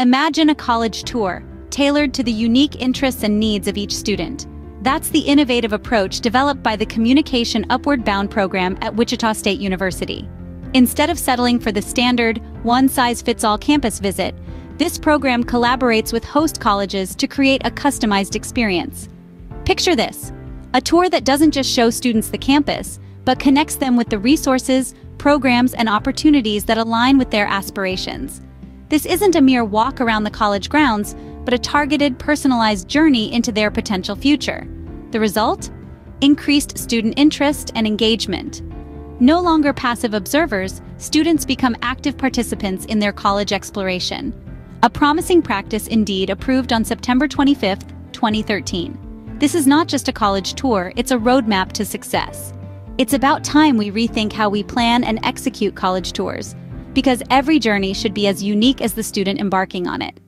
Imagine a college tour, tailored to the unique interests and needs of each student. That's the innovative approach developed by the Communication Upward Bound program at Wichita State University. Instead of settling for the standard, one-size-fits-all campus visit, this program collaborates with host colleges to create a customized experience. Picture this, a tour that doesn't just show students the campus, but connects them with the resources, programs, and opportunities that align with their aspirations. This isn't a mere walk around the college grounds, but a targeted, personalized journey into their potential future. The result? Increased student interest and engagement. No longer passive observers, students become active participants in their college exploration. A promising practice indeed approved on September 25, 2013. This is not just a college tour, it's a roadmap to success. It's about time we rethink how we plan and execute college tours, because every journey should be as unique as the student embarking on it.